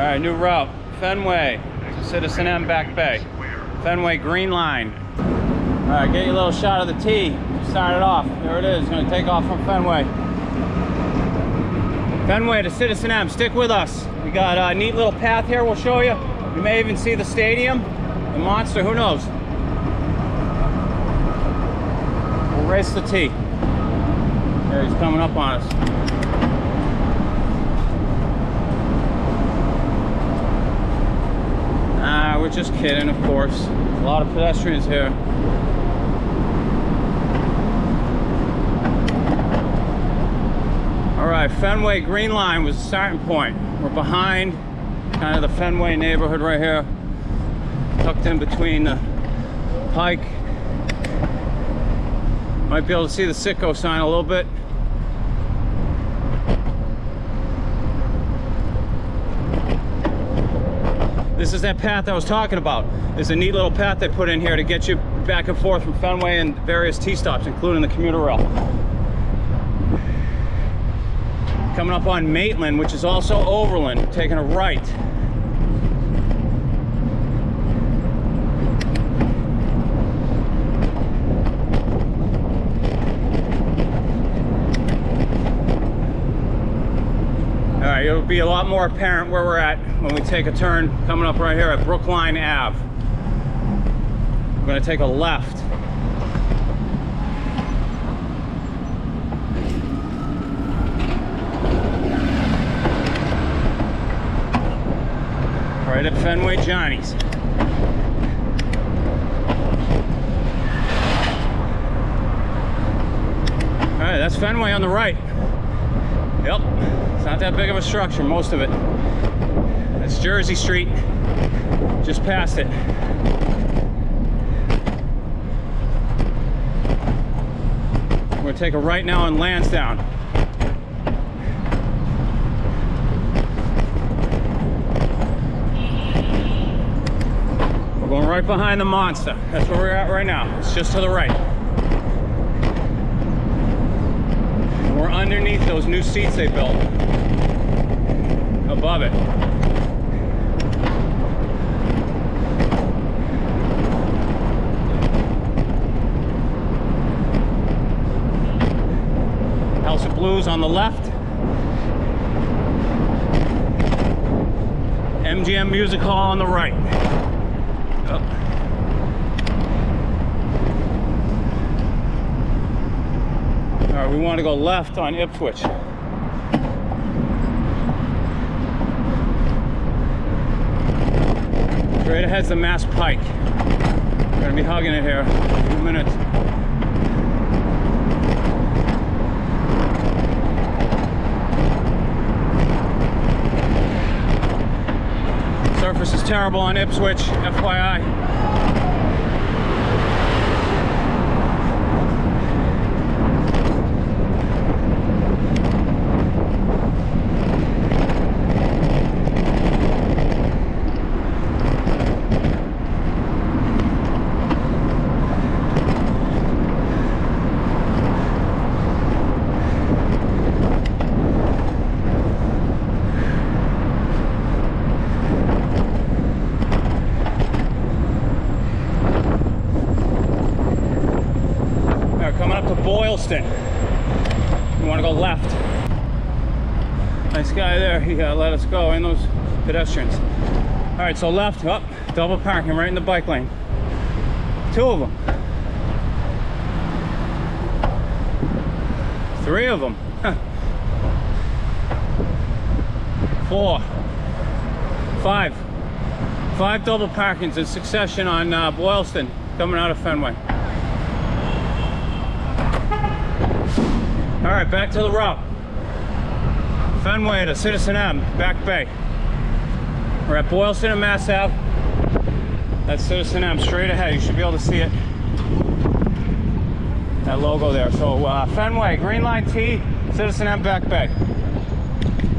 All right, new route. Fenway, to Citizen M Back Bay. Fenway Green Line. All right, get your little shot of the T. Start it off. There it is. To take off from Fenway. Fenway to Citizen M. Stick with us. We got a neat little path here. We'll show you. You may even see the stadium, the monster. Who knows? We'll race the T. There he's coming up on us. We're just kidding, of course. A lot of pedestrians here. All right, Fenway Green Line was the starting point. We're behind kind of the Fenway neighborhood right here, tucked in between the Pike. Might be able to see the Citgo sign a little bit. This is that path I was talking about. It's a neat little path they put in here to get you back and forth from Fenway and various T-stops, including the commuter rail. Coming up on Maitland, which is also Overland, taking a right. All right, it'll be a lot more apparent where we're at when we take a turn coming up right here at Brookline Ave. We're gonna take a left. Right at Fenway Johnnie's. All right, that's Fenway on the right. Yep, it's not that big of a structure, most of it. That's Jersey Street, just past it. We're gonna take a right now on Lansdowne. We're going right behind the monster. That's where we're at right now. It's just to the right. We're underneath those new seats they built. Above it. House of Blues on the left. MGM Music Hall on the right. Up. We want to go left on Ipswich. Straight ahead's the Mass Pike. We're gonna be hugging it here in a few minutes. Surface is terrible on Ipswich, FYI. To Boylston. You want to go left. Nice guy there. He uh, let us go and those pedestrians. All right, so left, up, double parking right in the bike lane. Two of them. Three of them. Four. Five. Five double parkings in succession on uh, Boylston coming out of Fenway. All right, back to the route. Fenway to Citizen M, Back Bay. We're at Boylston and Mass Ave. That's Citizen M, straight ahead. You should be able to see it. That logo there. So uh, Fenway, Green Line T, Citizen M, Back Bay.